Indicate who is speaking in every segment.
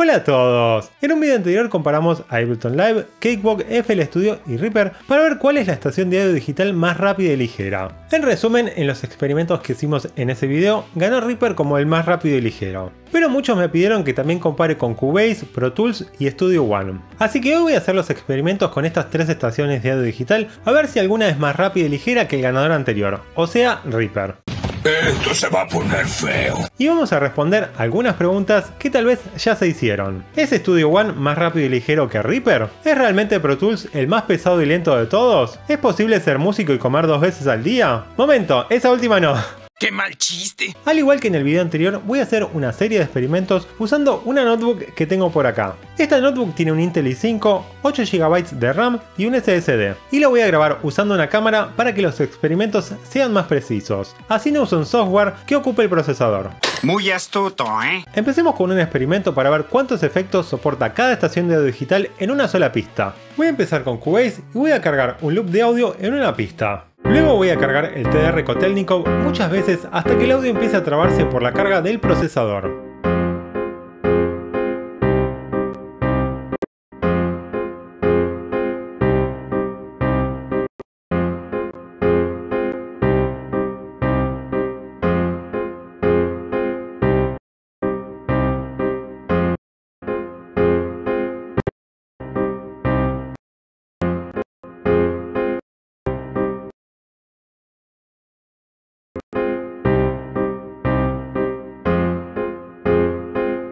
Speaker 1: Hola a todos. En un video anterior comparamos Ableton Live, Cakewalk, FL Studio y Reaper para ver cuál es la estación de audio digital más rápida y ligera. En resumen, en los experimentos que hicimos en ese video, ganó Reaper como el más rápido y ligero. Pero muchos me pidieron que también compare con Cubase, Pro Tools y Studio One. Así que hoy voy a hacer los experimentos con estas tres estaciones de audio digital a ver si alguna es más rápida y ligera que el ganador anterior, o sea, Reaper.
Speaker 2: Esto se va a poner feo.
Speaker 1: Y vamos a responder algunas preguntas que tal vez ya se hicieron. ¿Es Studio One más rápido y ligero que Reaper? ¿Es realmente Pro Tools el más pesado y lento de todos? ¿Es posible ser músico y comer dos veces al día? Momento, esa última no.
Speaker 2: ¡Qué mal chiste!
Speaker 1: Al igual que en el video anterior, voy a hacer una serie de experimentos usando una notebook que tengo por acá. Esta notebook tiene un Intel i5, 8 GB de RAM y un SSD. Y la voy a grabar usando una cámara para que los experimentos sean más precisos. Así no uso un software que ocupe el procesador.
Speaker 2: Muy astuto, ¿eh?
Speaker 1: Empecemos con un experimento para ver cuántos efectos soporta cada estación de audio digital en una sola pista. Voy a empezar con Cubase y voy a cargar un loop de audio en una pista. Luego voy a cargar el TDR Kotelnikov muchas veces hasta que el audio empiece a trabarse por la carga del procesador.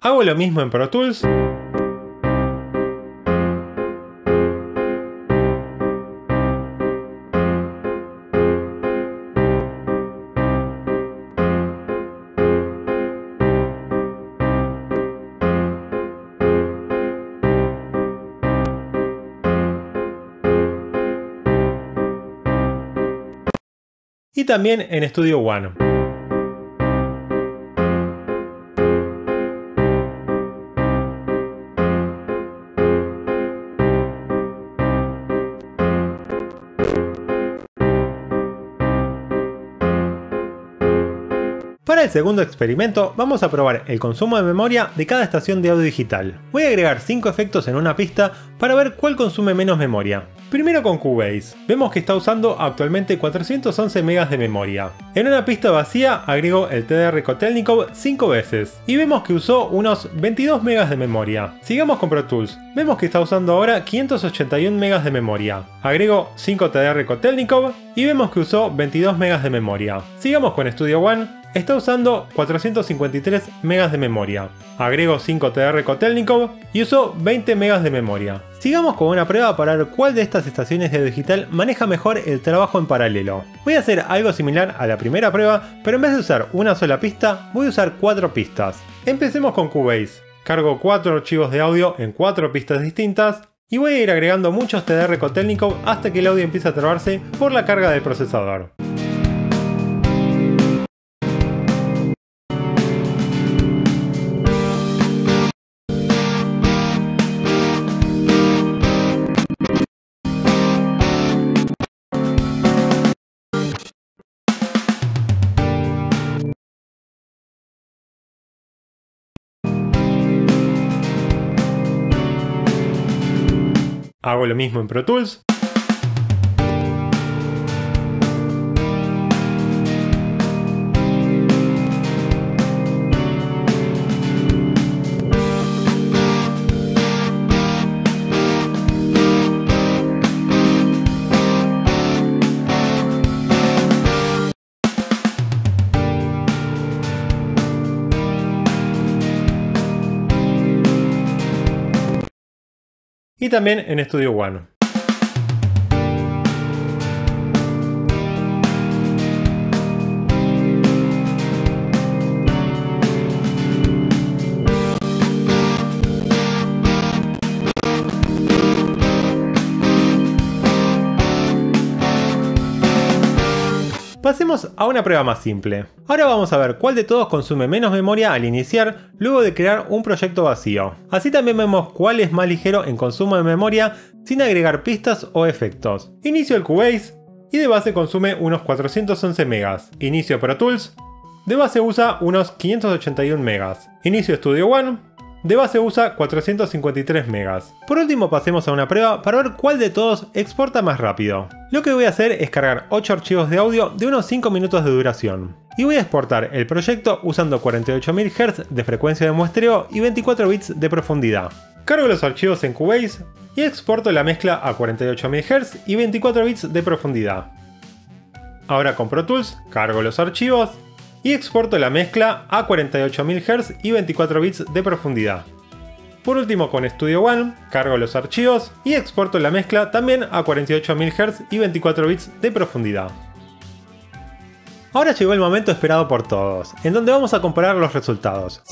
Speaker 1: Hago lo mismo en Pro Tools. Y también en Studio One. Para el segundo experimento vamos a probar el consumo de memoria de cada estación de audio digital. Voy a agregar 5 efectos en una pista para ver cuál consume menos memoria. Primero con Cubase, vemos que está usando actualmente 411 MB de memoria. En una pista vacía agrego el TDR Kotelnikov 5 veces y vemos que usó unos 22 MB de memoria. Sigamos con Pro Tools, vemos que está usando ahora 581 MB de memoria. Agrego 5 TDR Kotelnikov y vemos que usó 22 MB de memoria. Sigamos con Studio One, está usando 453 MB de memoria. Agrego 5 TR Kotelnikov y uso 20 MB de memoria. Sigamos con una prueba para ver cuál de estas estaciones de digital maneja mejor el trabajo en paralelo. Voy a hacer algo similar a la primera prueba, pero en vez de usar una sola pista, voy a usar 4 pistas. Empecemos con Cubase. Cargo 4 archivos de audio en 4 pistas distintas y voy a ir agregando muchos TDR Kotelnikov hasta que el audio empiece a trabarse por la carga del procesador. Hago lo mismo en Pro Tools. Y también en Studio One. Pasemos a una prueba más simple. Ahora vamos a ver cuál de todos consume menos memoria al iniciar luego de crear un proyecto vacío. Así también vemos cuál es más ligero en consumo de memoria sin agregar pistas o efectos. Inicio el Cubase y de base consume unos 411 MB. Inicio Pro Tools, de base usa unos 581 MB. Inicio Studio One, de base usa 453 megas. Por último pasemos a una prueba para ver cuál de todos exporta más rápido. Lo que voy a hacer es cargar 8 archivos de audio de unos 5 minutos de duración. Y voy a exportar el proyecto usando 48000 Hz de frecuencia de muestreo y 24 bits de profundidad. Cargo los archivos en Cubase y exporto la mezcla a 48000 Hz y 24 bits de profundidad. Ahora con Pro Tools, cargo los archivos y exporto la mezcla a 48000 Hz y 24 bits de profundidad. Por último con Studio One, cargo los archivos y exporto la mezcla también a 48000 Hz y 24 bits de profundidad. Ahora llegó el momento esperado por todos, en donde vamos a comparar los resultados.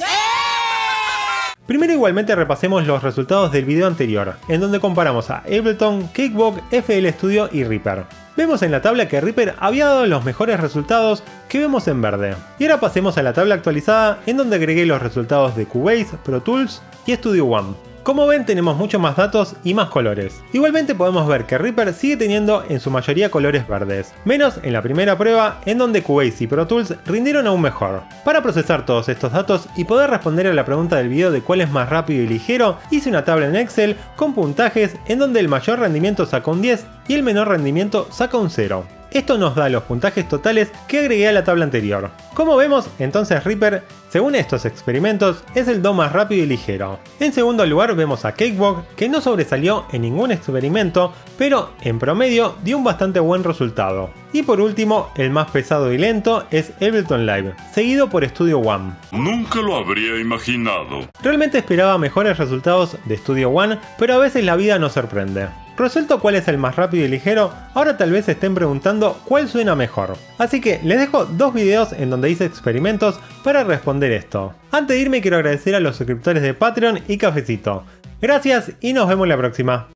Speaker 1: Primero igualmente repasemos los resultados del video anterior, en donde comparamos a Ableton, Cakewalk, FL Studio y Reaper. Vemos en la tabla que Reaper había dado los mejores resultados que vemos en verde. Y ahora pasemos a la tabla actualizada en donde agregué los resultados de Cubase, Pro Tools y Studio One. Como ven tenemos mucho más datos y más colores. Igualmente podemos ver que Reaper sigue teniendo en su mayoría colores verdes, menos en la primera prueba en donde Cubase y Pro Tools rindieron aún mejor. Para procesar todos estos datos y poder responder a la pregunta del video de cuál es más rápido y ligero, hice una tabla en Excel con puntajes en donde el mayor rendimiento saca un 10 y el menor rendimiento saca un 0. Esto nos da los puntajes totales que agregué a la tabla anterior. Como vemos, entonces Reaper, según estos experimentos, es el Do más rápido y ligero. En segundo lugar vemos a Cakewalk, que no sobresalió en ningún experimento, pero en promedio dio un bastante buen resultado. Y por último, el más pesado y lento es Ableton Live, seguido por Studio One.
Speaker 2: Nunca lo habría imaginado.
Speaker 1: Realmente esperaba mejores resultados de Studio One, pero a veces la vida nos sorprende. Resuelto cuál es el más rápido y ligero, ahora tal vez estén preguntando cuál suena mejor. Así que les dejo dos videos en donde hice experimentos para responder esto. Antes de irme quiero agradecer a los suscriptores de Patreon y Cafecito. Gracias y nos vemos la próxima.